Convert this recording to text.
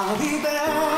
I'll be back